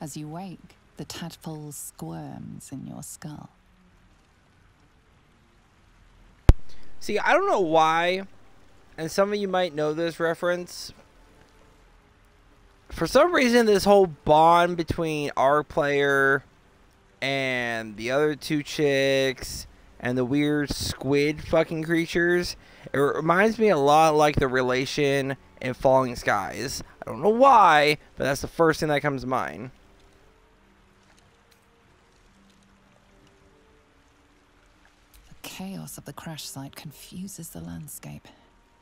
As you wake, the tadpole squirms in your skull. See, I don't know why, and some of you might know this reference. For some reason, this whole bond between our player and the other two chicks and the weird squid fucking creatures, it reminds me a lot like the relation in Falling Skies. I don't know why, but that's the first thing that comes to mind. The chaos of the crash site confuses the landscape.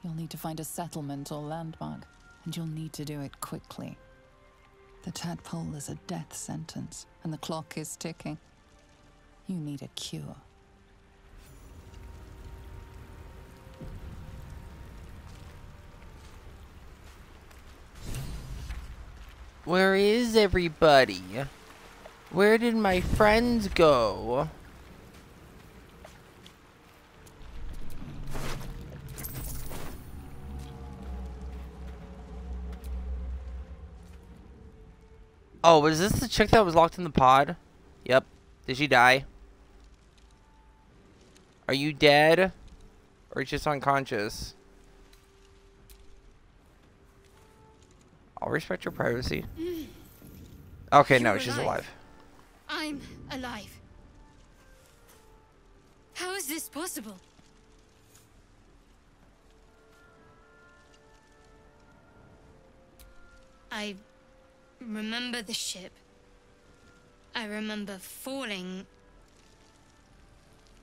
You'll need to find a settlement or landmark, and you'll need to do it quickly. The tadpole is a death sentence, and the clock is ticking. You need a cure. Where is everybody? Where did my friends go? Oh, was this the chick that was locked in the pod? Yep. Did she die? Are you dead? Or just unconscious? I'll respect your privacy. Mm. Okay, no, You're she's alive. alive. I'm alive. How is this possible? I remember the ship. I remember falling.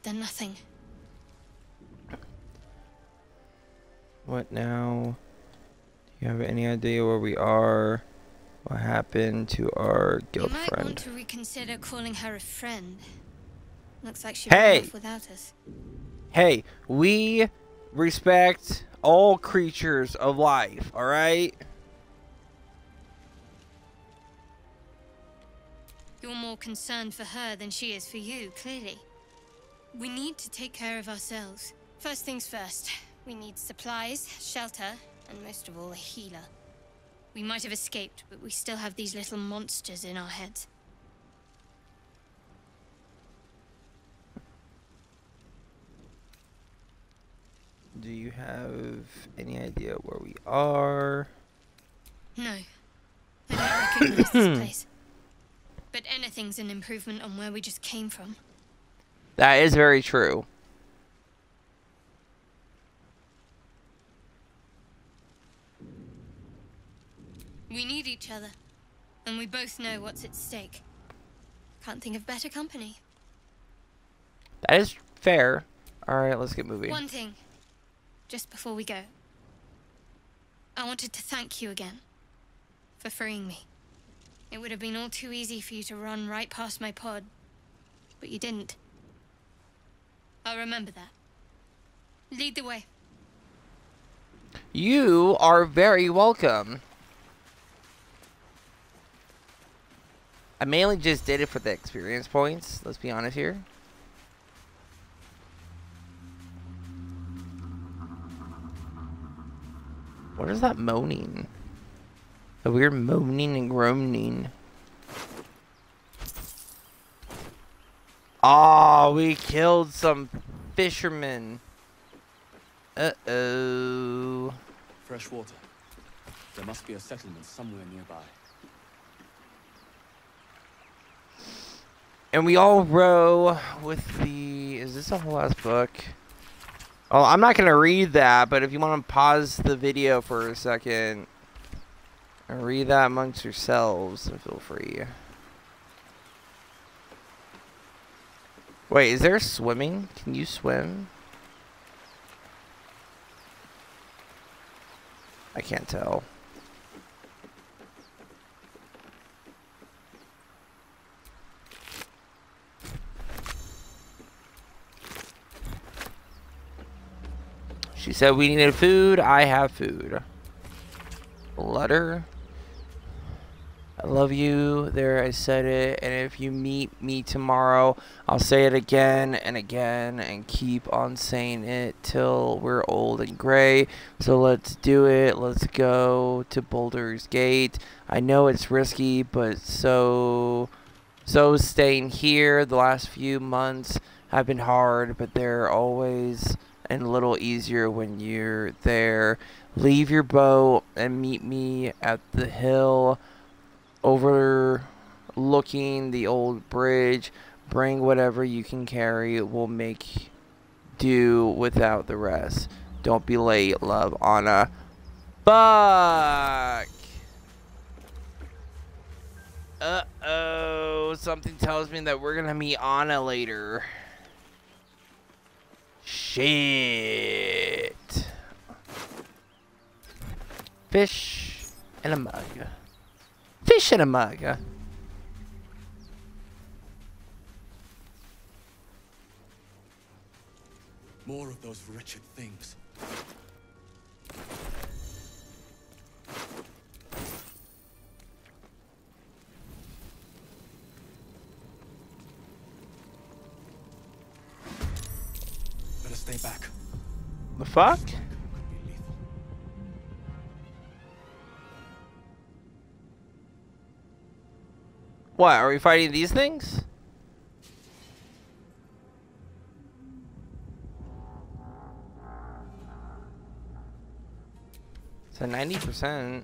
Then nothing. What now? Do you have any idea where we are? What happened to our guild you might want to reconsider calling her a friend. Looks like she Hey! off without us. Hey, we respect all creatures of life, alright? You're more concerned for her than she is for you, clearly. We need to take care of ourselves. First things first, we need supplies, shelter, and most of all, a healer. We might have escaped, but we still have these little monsters in our heads. Do you have any idea where we are? No, I don't recognize this place. But anything's an improvement on where we just came from. That is very true. We need each other, and we both know what's at stake. Can't think of better company. That is fair. Alright, let's get moving. One thing, just before we go. I wanted to thank you again for freeing me. It would have been all too easy for you to run right past my pod, but you didn't. I'll remember that. Lead the way. You are very welcome. I mainly just did it for the experience points, let's be honest here. What is that moaning? A weird moaning and groaning. Oh, we killed some fishermen. Uh-oh. Fresh water. There must be a settlement somewhere nearby. And we all row with the... Is this a whole ass book? Oh, I'm not going to read that, but if you want to pause the video for a second read that amongst yourselves, and feel free. Wait, is there swimming? Can you swim? I can't tell. She said we needed food. I have food. Letter. I love you. There, I said it. And if you meet me tomorrow, I'll say it again and again and keep on saying it till we're old and gray. So let's do it. Let's go to Baldur's Gate. I know it's risky, but so. So staying here the last few months have been hard, but they're always a little easier when you're there. Leave your boat and meet me at the hill overlooking the old bridge. Bring whatever you can carry. We'll make do without the rest. Don't be late, love, Anna. Fuck! Uh-oh. Something tells me that we're gonna meet Anna later. Shit. Fish in a mug. Fish in a mug. More of those wretched things. Better stay back. The fuck? What, are we fighting these things? A 90%.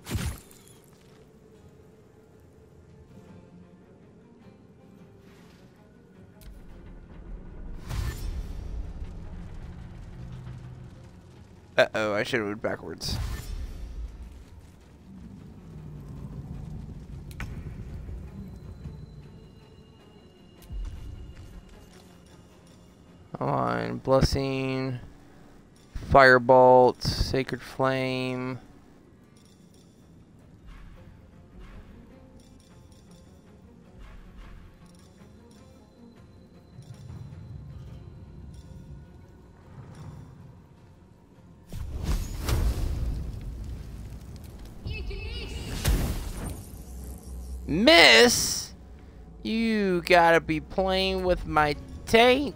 Uh-oh, I should have moved backwards. Blessing, firebolt, sacred flame. Miss, you gotta be playing with my taint.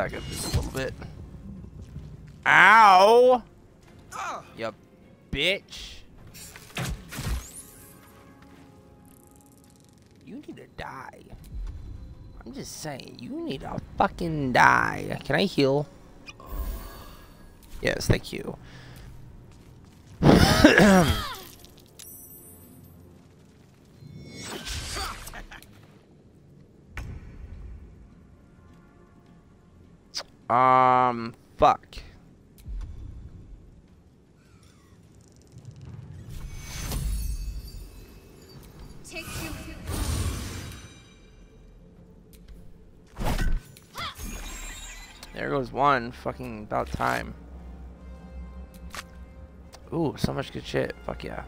Back up just a little bit. Ow! You bitch. You need to die. I'm just saying, you need to fucking die. Can I heal? Yes, thank you. um, fuck. Take you. There goes one. Fucking about time. Ooh, so much good shit. Fuck yeah.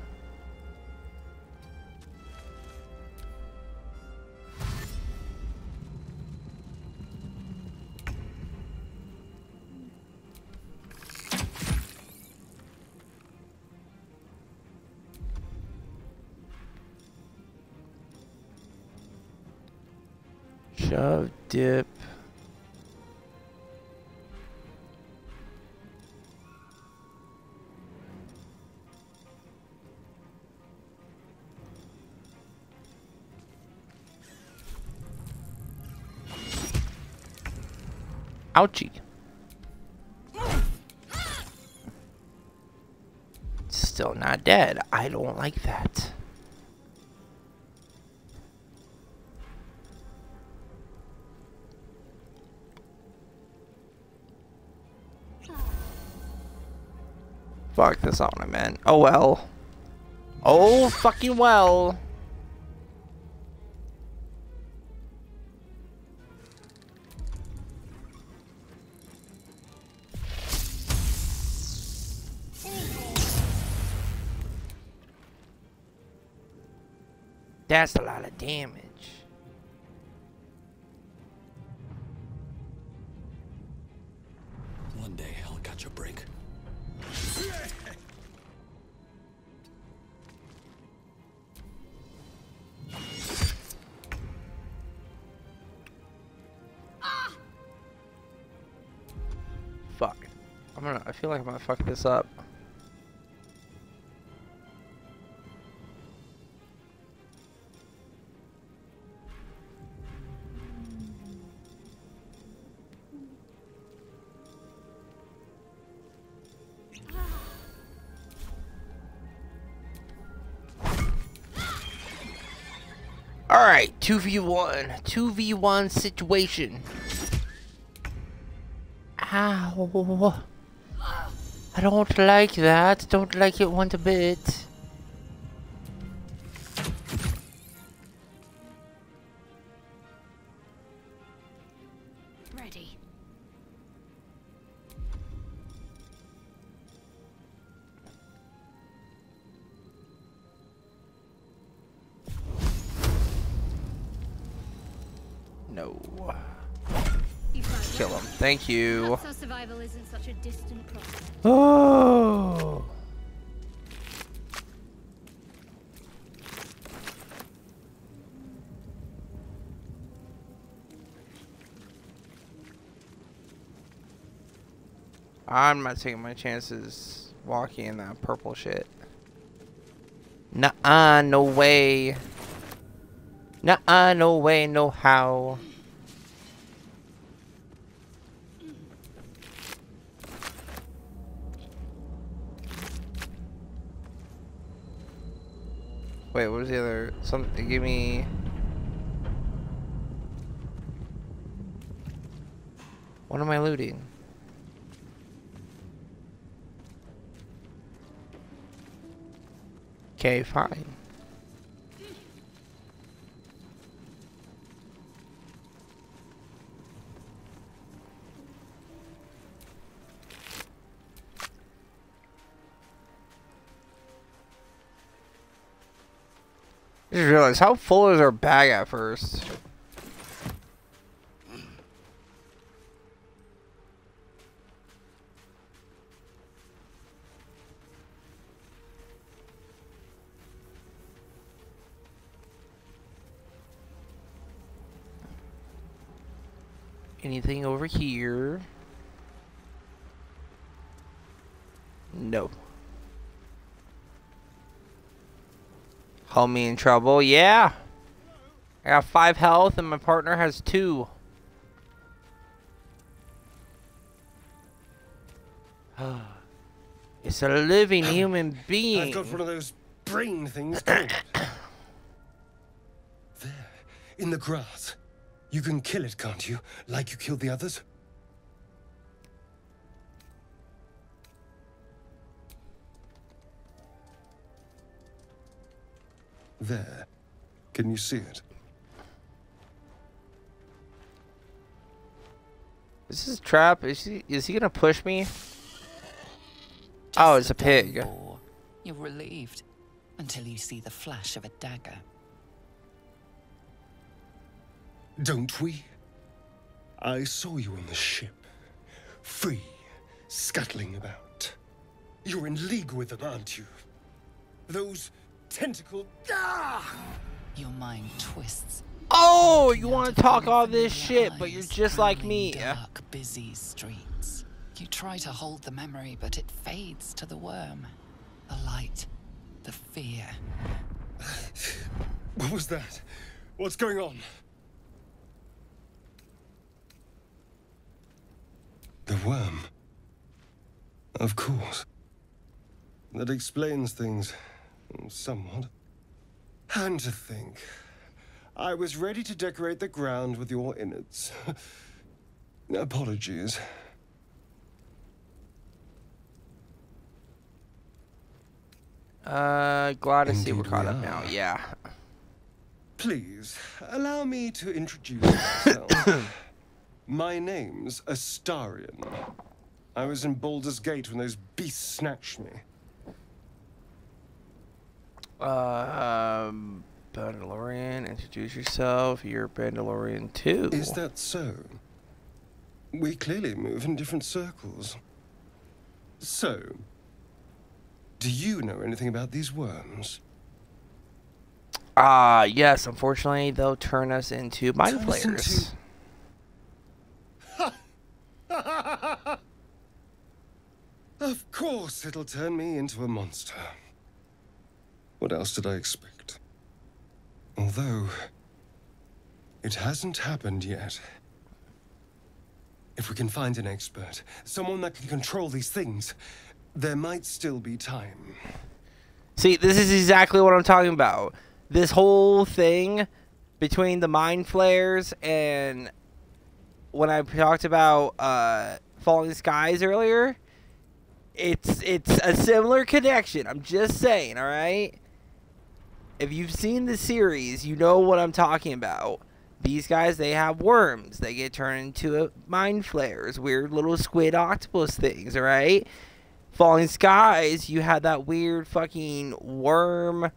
Dip. Ouchie. Still not dead. I don't like that. Fuck, that's not what. Oh well. Oh fucking well. That's a lot of damage. I'm gonna. I feel like I'm gonna fuck this up. Alright, 2v1. 2v1 situation. Ow. I don't like that. Don't like it one bit. Distant prospect. Oh. I'm not taking my chances walking in that purple shit. Nuh-uh, no way. Nuh-uh, no way, no how. Wait, what was the other? Some give me. What am I looting? Okay, fine. I just realized how full is our bag at first. Anything over here? No. Homie in trouble? Yeah. I got five health and my partner has two. it's a living human being. I've got one of those brain things. there, in the grass. You can kill it, can't you? Like you killed the others? There. Can you see it? Is this a trap? Is he is he gonna push me? Oh, it's a pig. Boar. You're relieved until you see the flash of a dagger. Don't we? I saw you on the ship. Free, scuttling about. You're in league with them, aren't you? Those tentacle. Ah! Your mind twists. Oh, you want to talk all this shit, but you're just like me. Dark, busy streets. You try to hold the memory, but it fades to the worm. The light, the fear. What was that? What's going on? The worm. Of course. That explains things somewhat. And to think, I was ready to decorate the ground with your innards. Apologies. Uh, glad to see we're caught we up now. Yeah. Please, allow me to introduce myself. My name's Astarion. I was in Baldur's Gate when those beasts snatched me. Um, Bandalorian, introduce yourself. You're Bandalorian too. Is that so? We clearly move in different circles. So, do you know anything about these worms? Ah, yes. Unfortunately, they'll turn us into mind Turn flayers. into- Of course, it'll turn me into a monster. What else did I expect? Although, it hasn't happened yet. If we can find an expert, someone that can control these things, there might still be time. See, this is exactly what I'm talking about. This whole thing between the mind flayers and when I talked about uh, falling skies earlier, it's it's a similar connection. I'm just saying, all right. If you've seen the series, you know what I'm talking about. These guys, they have worms. They get turned into uh, mind flayers, weird little squid octopus things, all right? Falling Skies, you had that weird fucking worm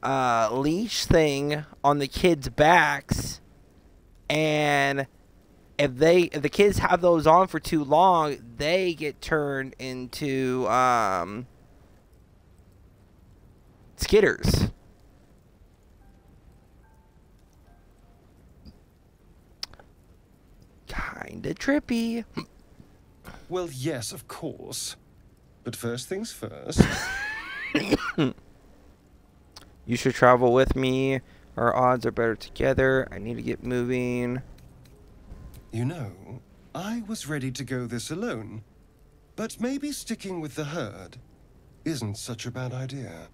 uh, leash thing on the kids' backs, and if they if the kids have those on for too long, they get turned into um, skitters. Kinda trippy. Well, yes, of course. But first things first. You should travel with me. Our odds are better together. I need to get moving. You know, I was ready to go this alone. But maybe sticking with the herd isn't such a bad idea.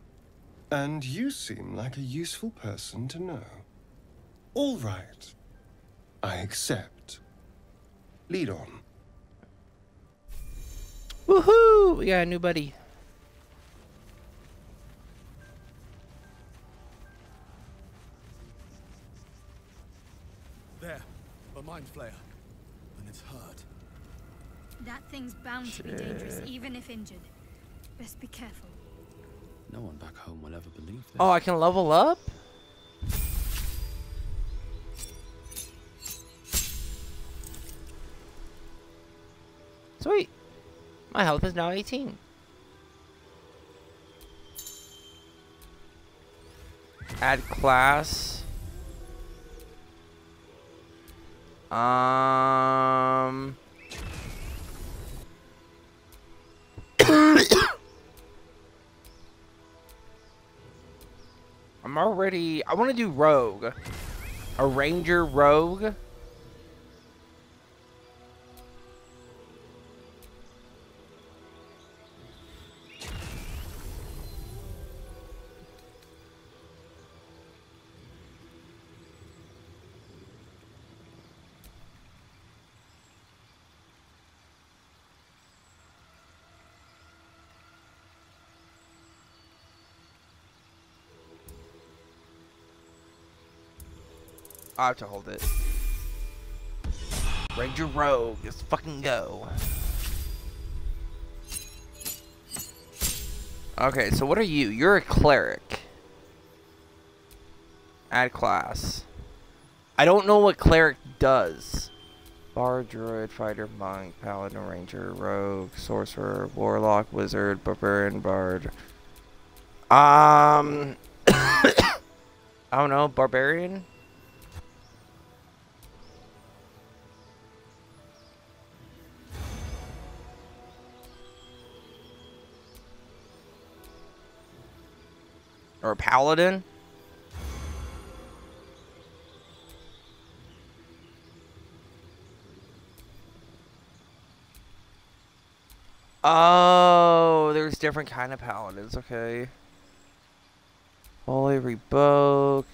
And you seem like a useful person to know. All right. I accept. Lead on. Woohoo! We got a new buddy. There, a mind flayer. And it's hurt. That thing's bound to be dangerous, even if injured. Best be careful. No one back home will ever believe this. Oh, I can level up? Sweet. My health is now 18. Add class. Um. I'm already. I want to do rogue. A ranger rogue. I have to hold it. Ranger rogue. Let's fucking go. Okay, so what are you? You're a cleric. Add class. I don't know what cleric does. Bard, druid, fighter, monk, paladin, ranger, rogue, sorcerer, warlock, wizard, barbarian, bard. Um, I don't know, barbarian. Paladin. Oh, there's different kind of paladins. Okay. Holy Revoke.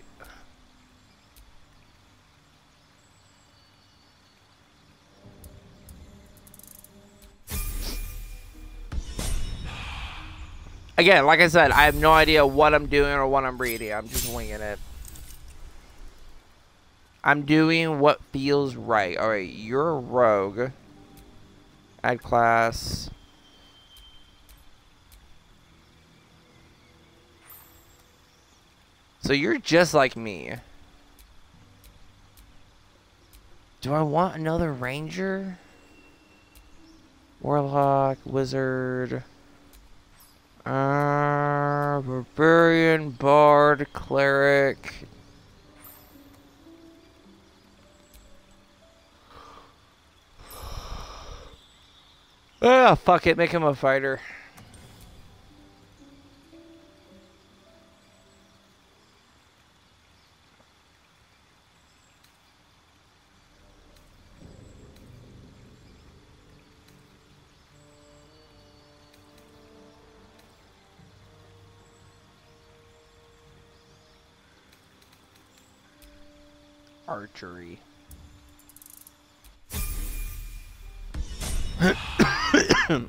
Again, like I said, I have no idea what I'm doing or what I'm reading. I'm just winging it. I'm doing what feels right. Alright, you're a rogue. Add class. So you're just like me. Do I want another ranger? Warlock, wizard. Uh, barbarian, bard, cleric. Ah, fuck it, make him a fighter.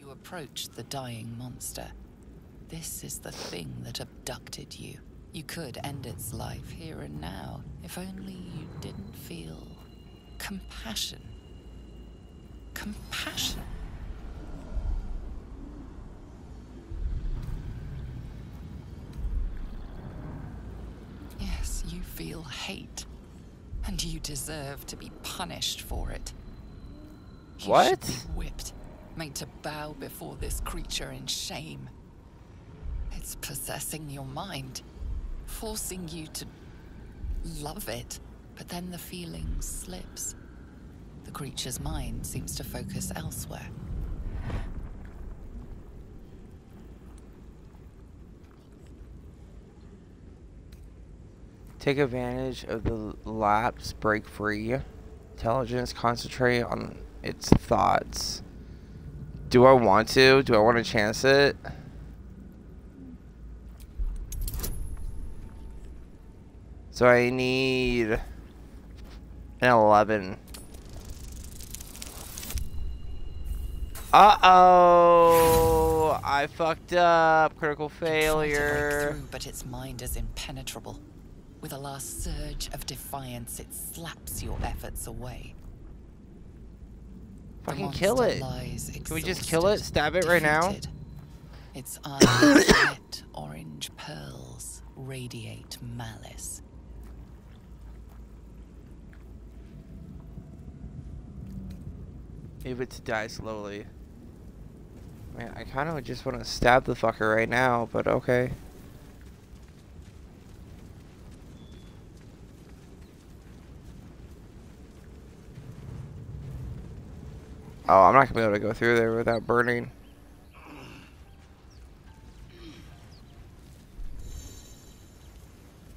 You approach the dying monster. This is the thing that abducted you. You could end its life here and now, if only you didn't feel compassion. Compassion. Yes, you feel hate. And you deserve to be punished for it. You What? should be whipped, made to bow before this creature in shame. It's possessing your mind, forcing you to love it, but then the feeling slips. The creature's mind seems to focus elsewhere. Take advantage of the lapse, break free. Intelligence, concentrate on its thoughts. Do I want to? Do I want to chance it? So I need an 11. Uh-oh! I fucked up. Critical You try to break failure. through, but its mind is impenetrable. With a last surge of defiance, it slaps your efforts away. Fucking kill it. Can we just kill it? Stab it right now? Its eyes, orange pearls, radiate malice. It to die slowly. Man, I kind of just want to stab the fucker right now, but okay. Oh, I'm not gonna be able to go through there without burning.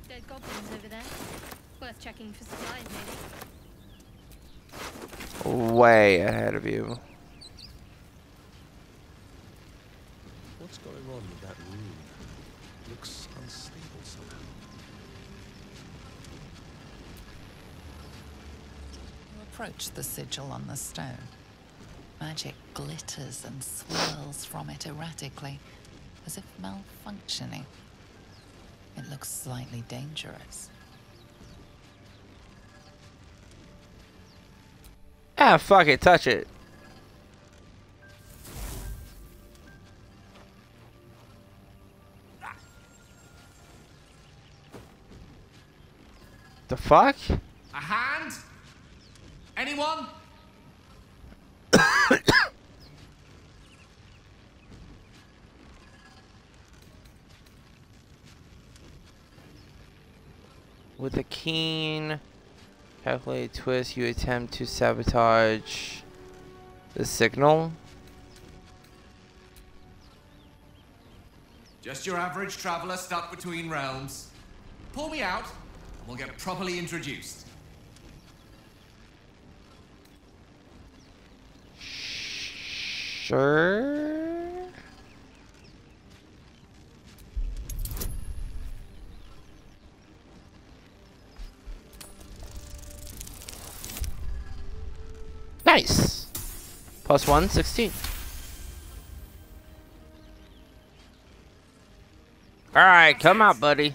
Dead goblins over there. Worth checking for supplies, maybe. Way ahead of you. What's going on with that room? Looks unstable somehow. You approach the sigil on the stone. Magic glitters and swirls from it erratically, as if malfunctioning. It looks slightly dangerous. Ah, fuck it, touch it. The fuck? A hand? Anyone? With a keen, calculated twist, you attempt to sabotage the sigil. Just your average traveler stuck between realms. Pull me out, and we'll get properly introduced. Sure. Nice. Plus one, 16. Alright, come out, buddy.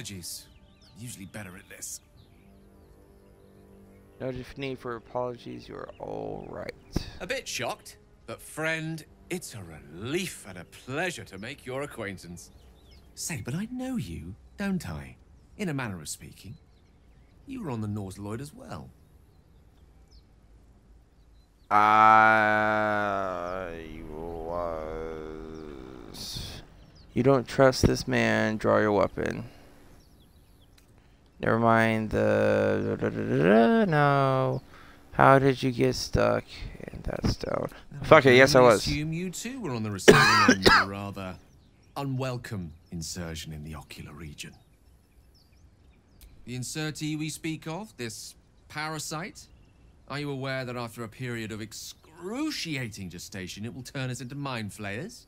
Apologies. I'm usually better at this. No need for apologies. You are all right. A bit shocked, but friend, it's a relief and a pleasure to make your acquaintance. Say, but I know you, don't I? In a manner of speaking. You were on the Nautiloid as well. I was. You don't trust this man. Draw your weapon. Never mind the. da- da- da- da- No. How did you get stuck in that stone? Fuck it. Yes, I was. assume you too were on the receiving end of a rather unwelcome insertion in the ocular region. The insertee we speak of, this parasite, are you aware that after a period of excruciating gestation, it will turn us into mind flayers?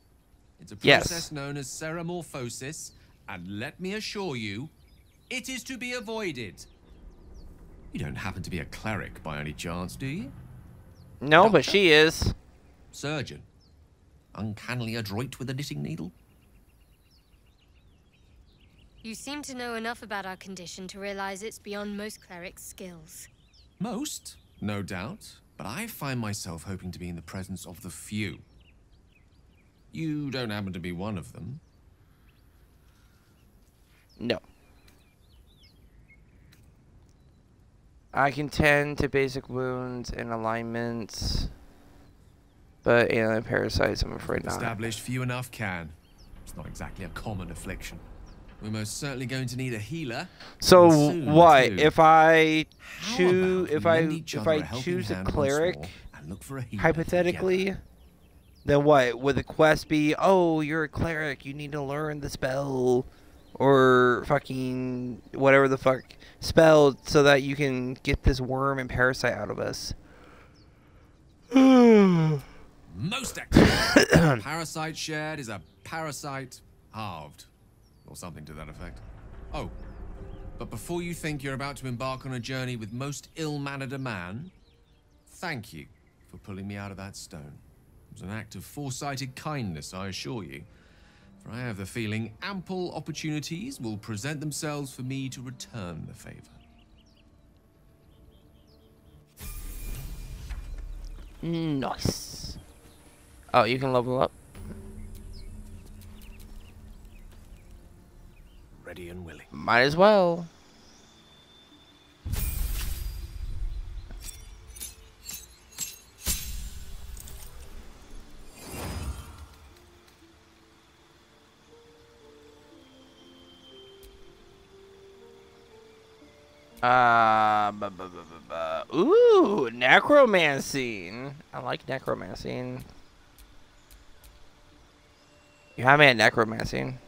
It's a Yes. process known as ceremorphosis, and let me assure you, it is to be avoided. You don't happen to be a cleric by any chance, do you? No, but she is. Surgeon. Uncannily adroit with a knitting needle. You seem to know enough about our condition to realize it's beyond most clerics' skills. Most, no doubt, but I find myself hoping to be in the presence of the few. You don't happen to be one of them. No. I can tend to basic wounds and alignments, but alien parasites, I'm afraid not. Established few enough can. It's not exactly a common affliction. We're most certainly going to need a healer. So soon, what too. if I choose if I if I choose a cleric and look for a healer hypothetically? together? Then what would the quest be? Oh, you're a cleric. You need to learn the spell, or fucking whatever the fuck spell, so that you can get this worm and parasite out of us. Most active. Parasite shared is a parasite halved. Or something to that effect. Oh, but before you think you're about to embark on a journey with most ill-mannered a man, thank you for pulling me out of that stone. It was an act of foresighted kindness, I assure you. For I have the feeling ample opportunities will present themselves for me to return the favor. Nice. Oh, you can level up. Ready and willing. Might as well. Uh, bu- bu- bu- ooh, necromancing. I like necromancing. You have me at necromancing.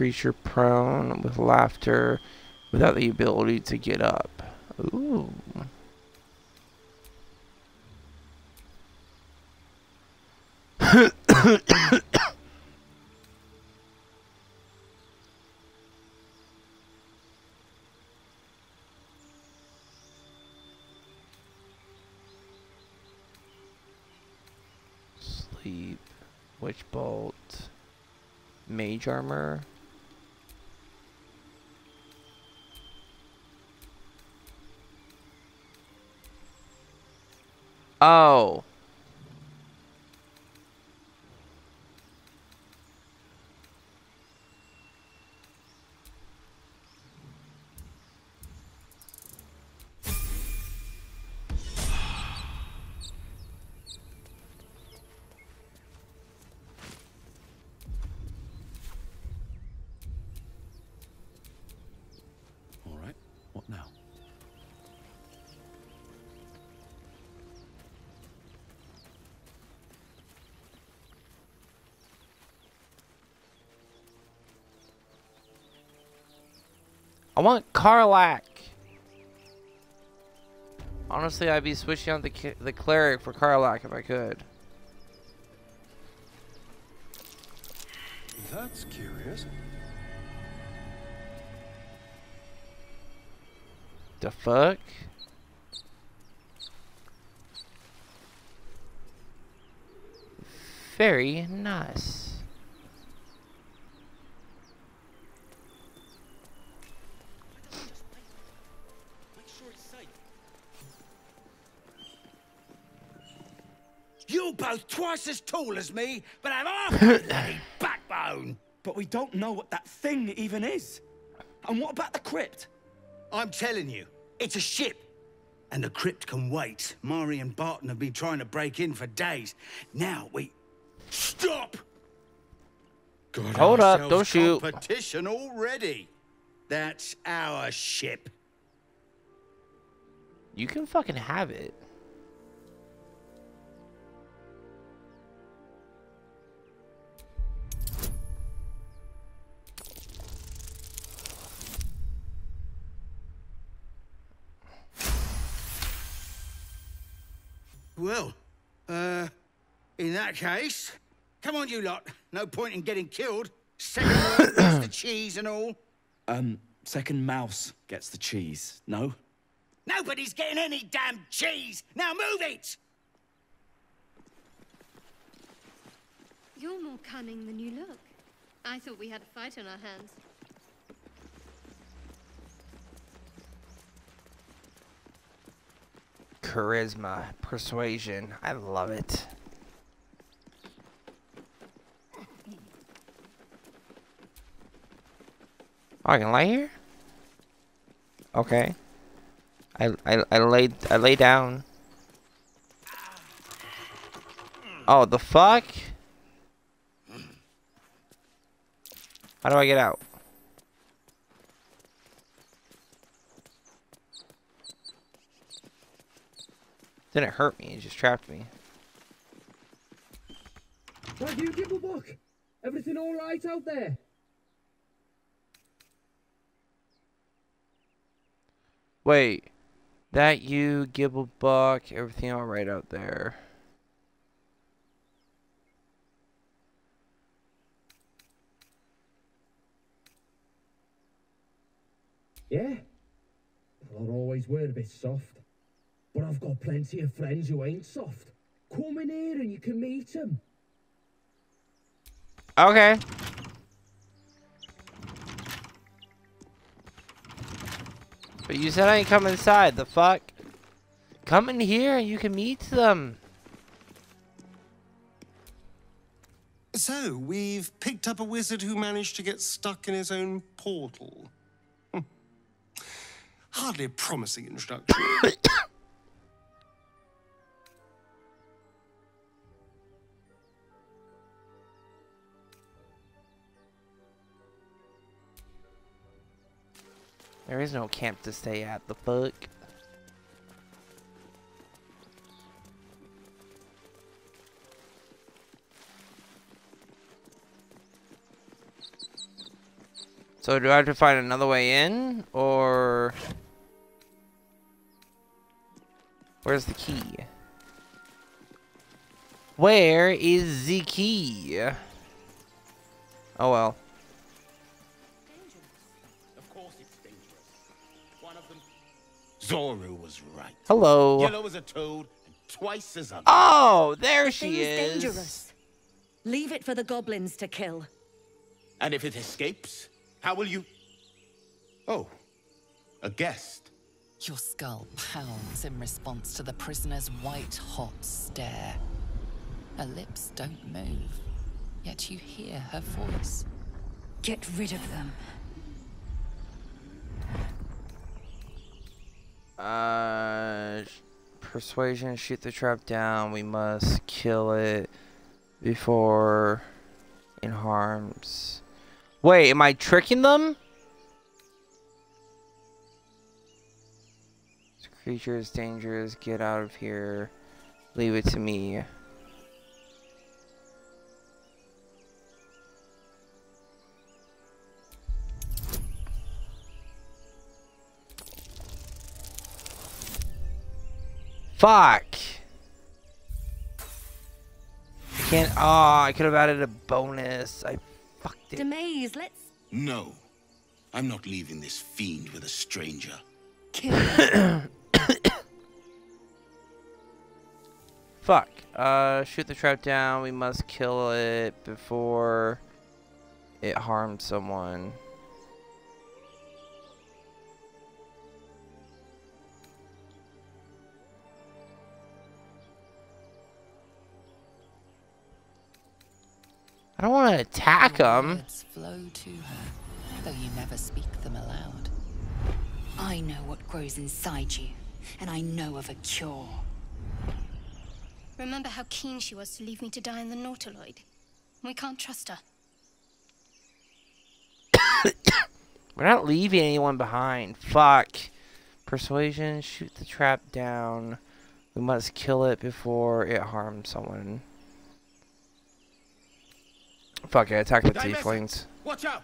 Creature prone with laughter without the ability to get up. Ooh. Sleep. Witch bolt. Mage armor. Oh. I want Karlach. Honestly, I'd be switching out the the cleric for Karlach if I could. That's curious. The fuck? Very nice. Twice as tall as me, but I have half my backbone. But we don't know what that thing even is. And what about the crypt? I'm telling you, it's a ship. And the crypt can wait. Mari and Barton have been trying to break in for days. Now we... Stop! Got Hold up, don't shoot. Competition already. That's our ship. You can fucking have it. Well, uh, in that case, come on, you lot. No point in getting killed. Second one gets the cheese and all. Um, second mouse gets the cheese, no? Nobody's getting any damn cheese. Now move it. You're more cunning than you look. I thought we had a fight on our hands. Charisma, persuasion. I love it. Oh, I can lay here? Okay. I I I laid I lay down. Oh, the fuck? How do I get out? Didn't hurt me, it just trapped me. Have you, Gibblebuck? Everything all right out there? Wait, that you, Gibblebuck, everything alright out there. Yeah? Well, I always were a bit soft. But I've got plenty of friends who ain't soft. Come in here and you can meet them. Okay. But you said I ain't come inside, the fuck? Come in here and you can meet them. So, we've picked up a wizard who managed to get stuck in his own portal. Hmm. Hardly a promising introduction. There is no camp to stay at, the fuck? So do I have to find another way in, or... Where's the key? Where is the key? Oh well. Zorru was right. Hello. Yellow as a toad and twice as ugly. Oh, there The she is. dangerous. Leave it for the goblins to kill. And if it escapes, how will you... Oh, a guest. Your skull pounds in response to the prisoner's white hot stare. Her lips don't move, yet you hear her voice. Get rid of them. Uh, persuasion, shoot the trap down. We must kill it before it harms. Wait, am I tricking them? This creature is dangerous. Get out of here. Leave it to me. Fuck. I can't. Oh, I could have added a bonus. I fucked it. Demaze, let's No. I'm not leaving this fiend with a stranger. kill. Fuck. Uh, shoot the trap down. We must kill it before it harms someone. I don't want to attack Your them. Flow to her, though you never speak them aloud. I know what grows inside you, and I know of a cure. Remember how keen she was to leave me to die in the Nautiloid? We can't trust her. We're not leaving anyone behind. Fuck. Persuasion, shoot the trap down. We must kill it before it harms someone. Fuck it, attack the tieflings. Watch out!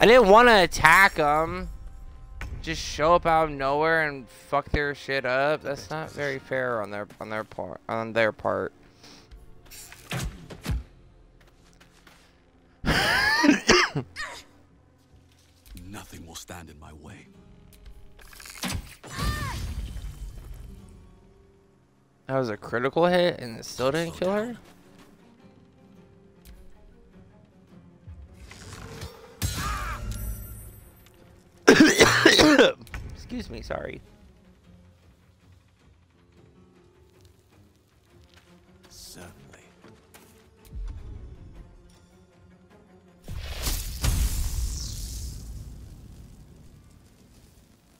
I didn't want to attack them. Just show up out of nowhere and fuck their shit up. That's not very fair on their on their part on their part. Nothing will stand in my way. That was a critical hit and it still didn't kill her? Excuse me, sorry. Certainly.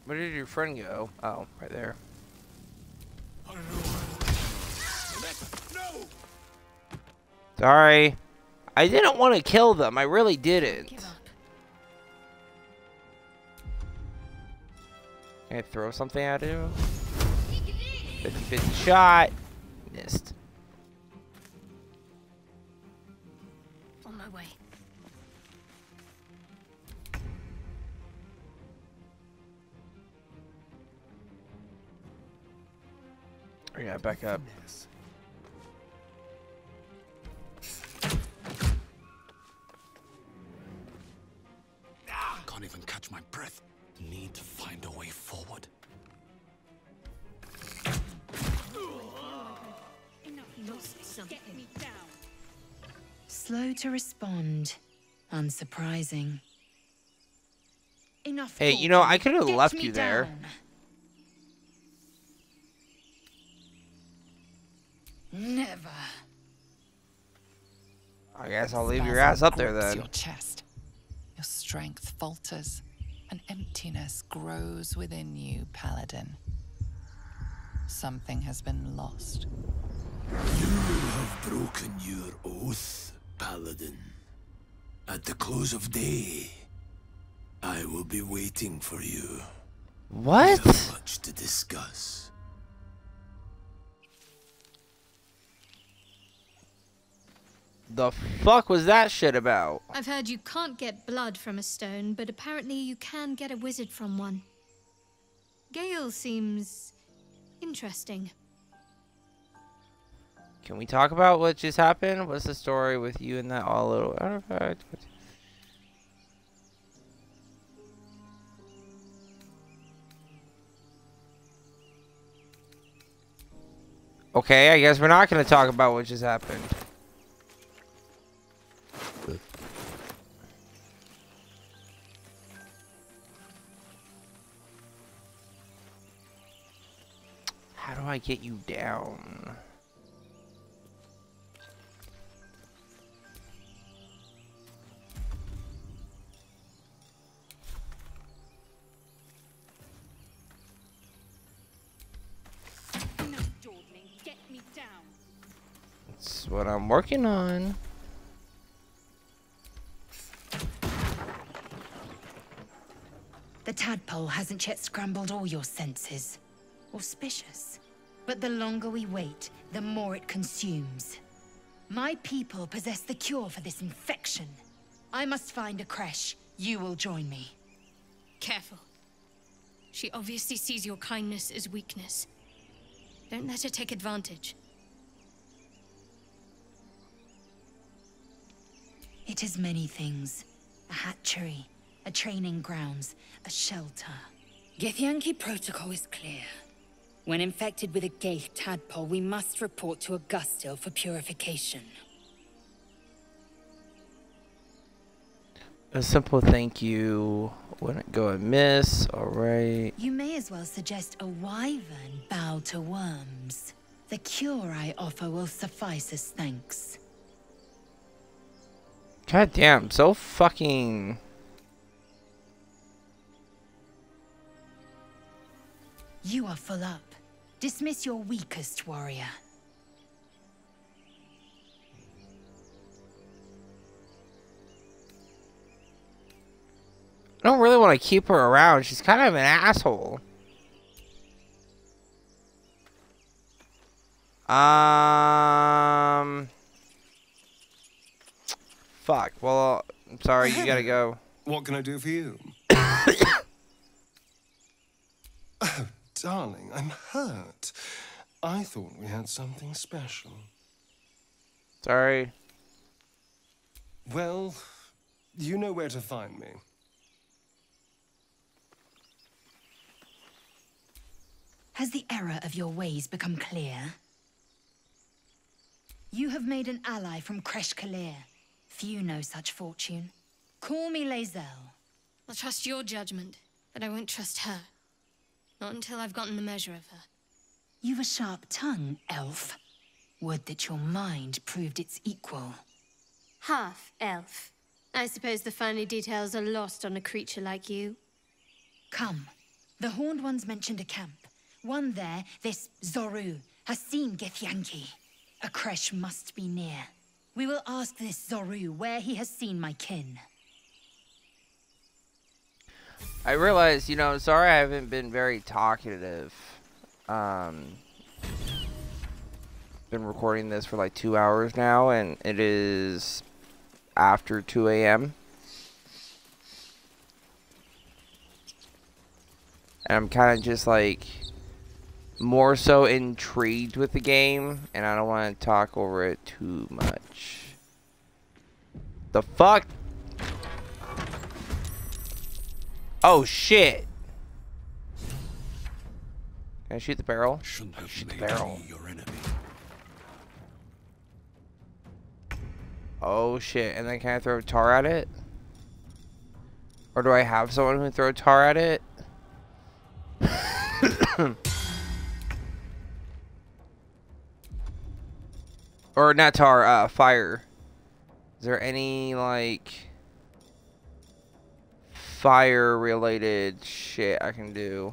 Where did your friend go? Oh, right there. Sorry. I didn't want to kill them. I really didn't. I throw something at him? 50 50 shot. Missed. On my way. I gotta back up. Can't even catch my breath. Need to find a way forward. Slow to respond. Unsurprising. Enough. Hey, you know. I could have left me you there. down. Never. I guess I'll leave your ass up there grips then. Your chest. Your strength falters. An emptiness grows within you, Paladin. Something has been lost. You have broken your oath, Paladin. At the close of day, I will be waiting for you. What? We have much to discuss. The fuck was that shit about? I've heard you can't get blood from a stone, but apparently you can get a wizard from one. Gale seems interesting. Can we talk about what just happened? What's the story with you and that all little artifact? Okay, I guess we're not going to talk about what just happened. I get you down? Enough dawdling. Get me down. That's what I'm working on. The tadpole hasn't yet scrambled all your senses. Auspicious. But the longer we wait, the more it consumes. My people possess the cure for this infection. I must find a creche. You will join me. Careful. She obviously sees your kindness as weakness. Don't let her take advantage. It is many things. A hatchery, a training grounds, a shelter. Githyanki protocol is clear. When infected with a ghaik tadpole, we must report to Augustil for purification. A simple thank you wouldn't go amiss. Alright. You may as well suggest a wyvern bow to worms. The cure I offer will suffice as thanks. God damn, so fucking. You are full up. Dismiss your weakest warrior. I don't really want to keep her around. She's kind of an asshole. Um. Fuck. Well, I'm sorry. You gotta go. What can I do for you? oh, darling, I'm hurt. I thought we had something special. Sorry. Well, you know where to find me. Has the error of your ways become clear? You have made an ally from Creche K'liir. Few know such fortune. Call me Lae'zel. I'll trust your judgment, but I won't trust her. Not until I've gotten the measure of her. You've a sharp tongue, elf. Would that your mind proved its equal. Half elf. I suppose the finer details are lost on a creature like you. Come. The Horned Ones mentioned a camp. One there, this Zorru, has seen Githyanki. A creche must be near. We will ask this Zorru where he has seen my kin. I realize, you know, sorry I haven't been very talkative. Um, been recording this for like two hours now, and it is after 2 a.m. And I'm kind of just like more so intrigued with the game, and I don't want to talk over it too much. The fuck? Oh shit! Can I shoot the barrel? Shouldn't have shoot the barrel. your enemy. Oh shit! And then can I throw tar at it? Or do I have someone who can throw tar at it? or not tar, uh, fire. Is there any like fire related shit I can do?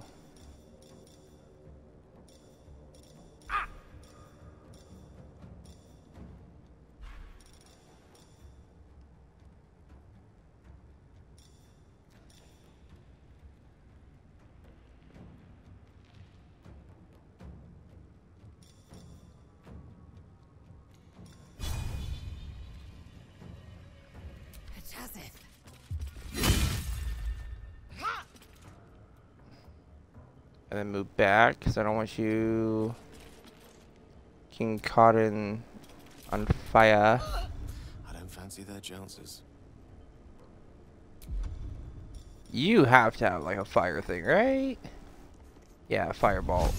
And then move back, because I don't want you getting caught in on fire. I don't fancy their chances. You have to have like a fire thing, right? Yeah, fireball.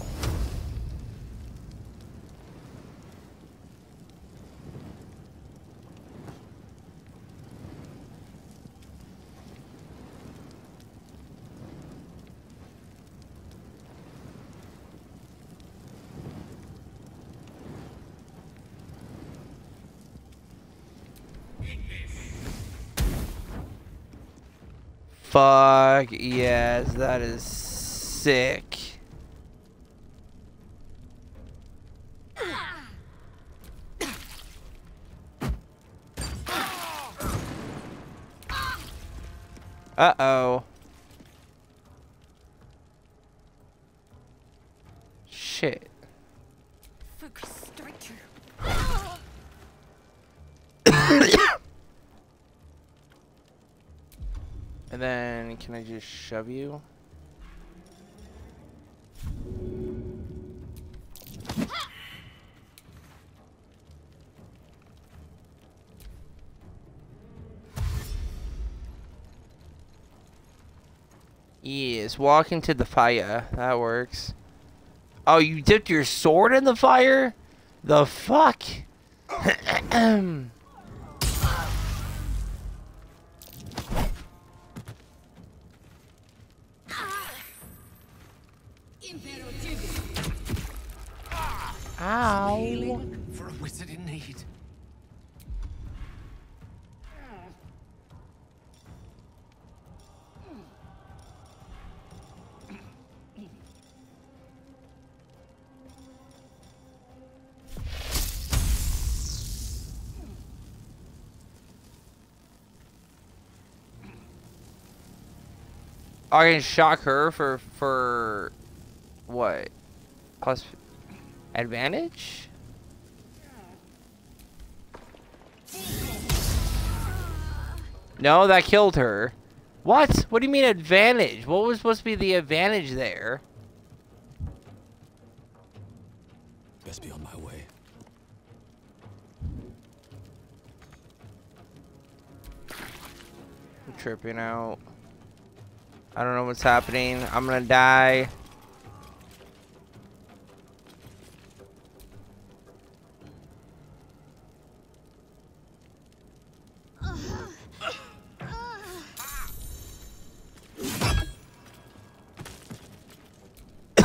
Fuck yes, that is sick. Uh-oh. Can I just shove you? Yes, walk into the fire. That works. Oh, you dipped your sword in the fire? The fuck? Ow. For a wizard in need. I can shock her for for what? Plus advantage? No, that killed her. What? What do you mean advantage? What was supposed to be the advantage there? Best be on my way. I'm tripping out. I don't know what's happening. I'm gonna die.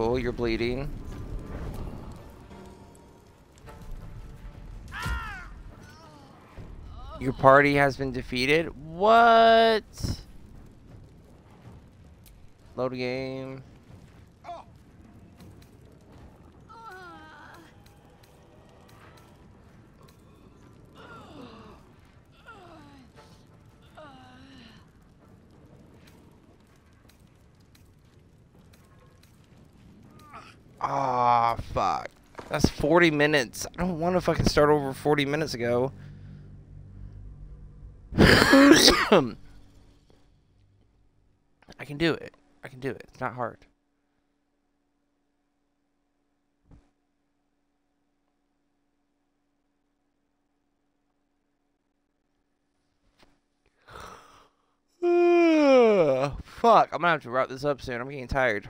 Cool, you're bleeding. Your party has been defeated? What? Load game. Ah, fuck. That's 40 minutes. I don't want to fucking start over 40 minutes ago. I can do it. I can do it. It's not hard. Fuck, I'm gonna have to wrap this up soon. I'm getting tired.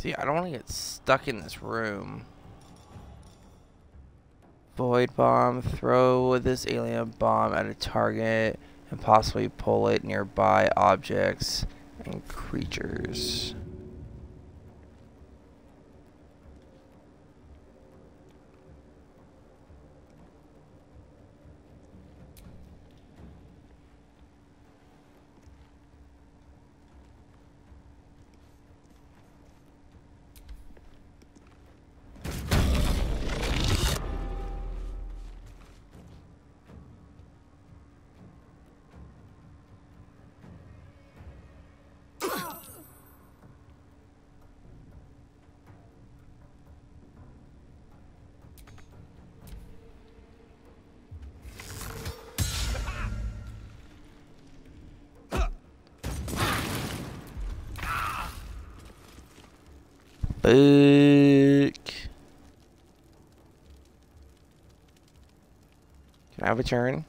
See, I don't want to get stuck in this room. Void bomb. Throw this alien bomb at a target and possibly pull it nearby objects. And creatures. Have a turn?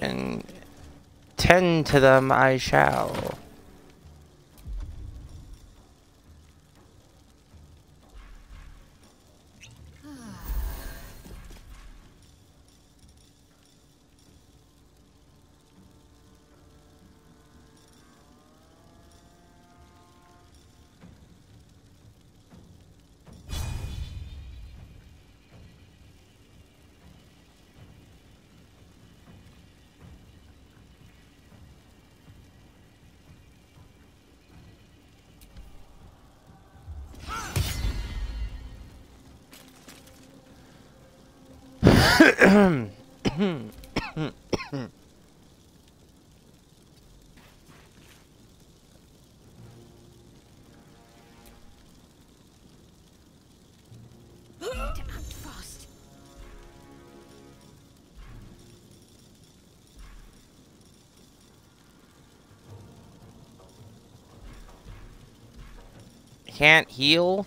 And tend to them I shall. Can't heal?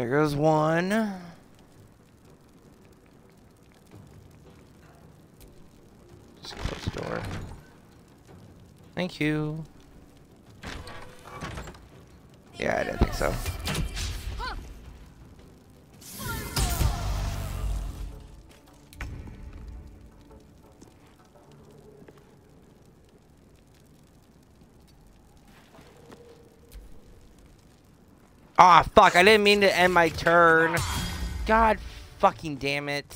There goes one. Just close the door. Thank you. Yeah, I didn't think so. Ah, fuck, I didn't mean to end my turn. God fucking damn it.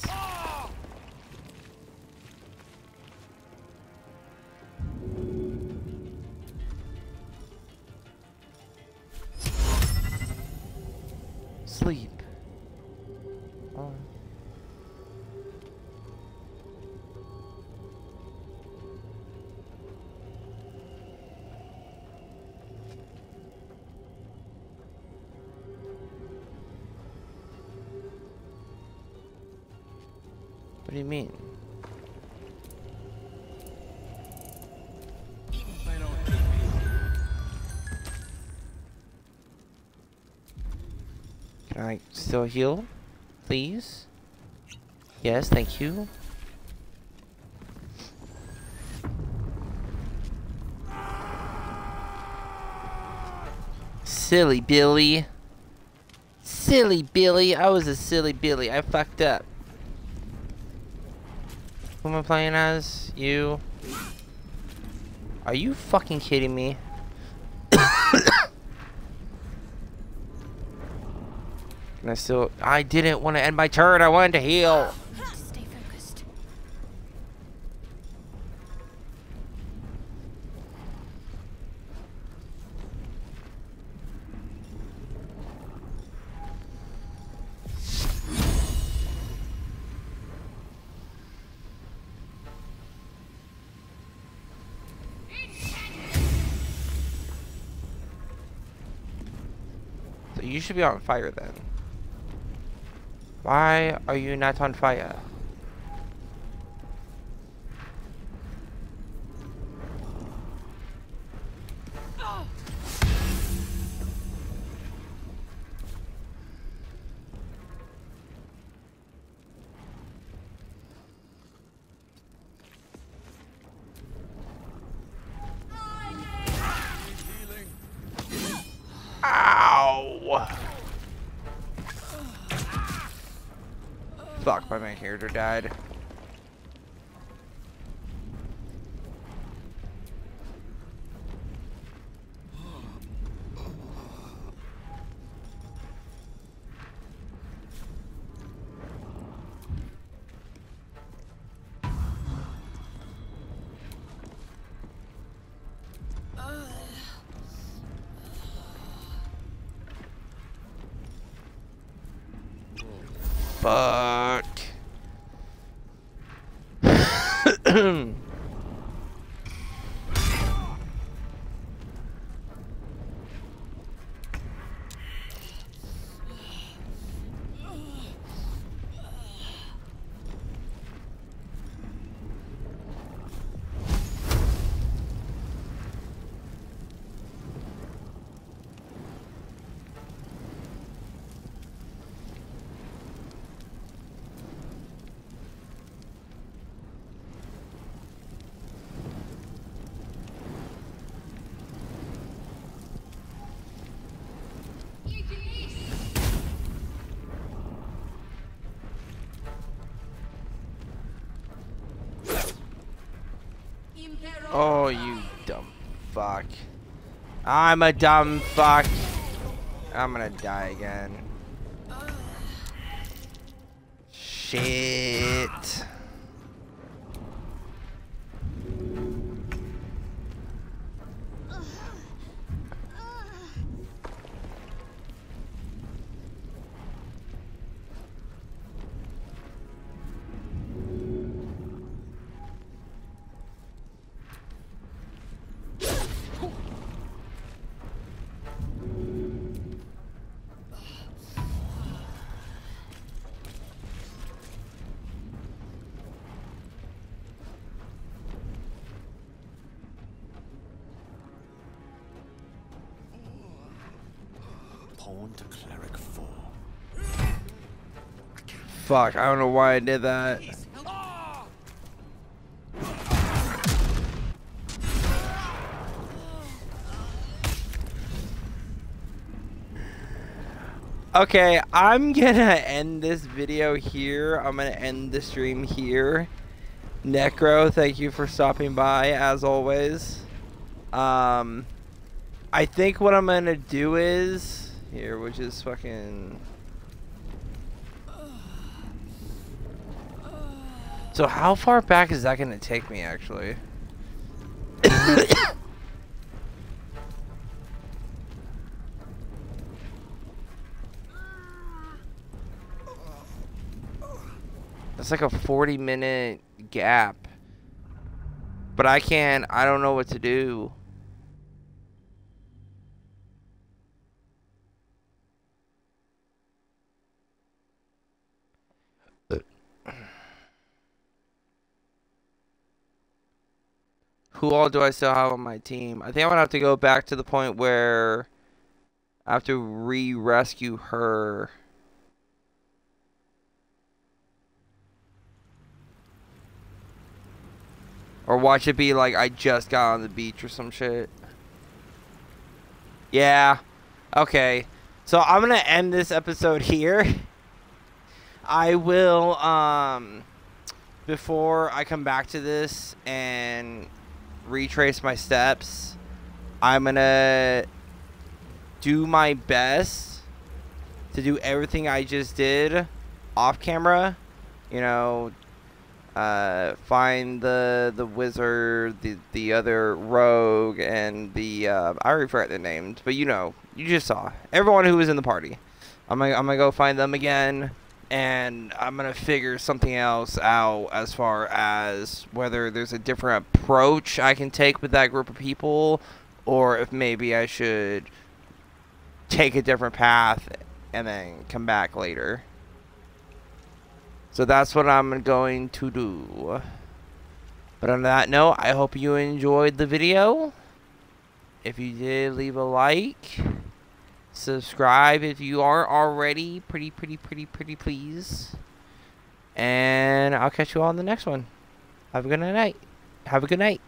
Still heal? Please? Yes, thank you. silly Billy. Silly Billy. I was a silly Billy. I fucked up. Who am I playing as? You? Are you fucking kidding me? Can I still... I didn't want to end my turn. I wanted to heal. Stay focused. So you should be on fire then. Why are you not on fire? My character died. Oh, you dumb fuck. I'm a dumb fuck. I'm gonna die again. Shit. Fuck, I don't know why I did that. Okay, I'm gonna end this video here. I'm gonna end the stream here. Necro, thank you for stopping by as always. Um, I think what I'm gonna do is here, which is fucking. So how far back is that gonna take me actually? That's like a 40 minute gap. But I can't, I don't know what to do. Who all do I still have on my team? I think I'm gonna have to go back to the point where I have to re-rescue her. Or watch it be like I just got on the beach or some shit. Yeah. Okay, so I'm gonna end this episode here. I will um before I come back to this and retrace my steps. I'm gonna do my best to do everything I just did off camera. You know, uh, find the the wizard, the the other rogue, and the uh, I already forgot their names, but you know, you just saw everyone who was in the party. I'm gonna I'm gonna go find them again, and I'm gonna figure something else out as far as whether there's a different approach I can take with that group of people, or if maybe I should take a different path and then come back later. So that's what I'm going to do. But on that note, I hope you enjoyed the video. If you did, leave a like. Subscribe if you aren't already. Pretty, pretty, pretty, pretty please. And I'll catch you all on the next one. Have a good night. Have a good night.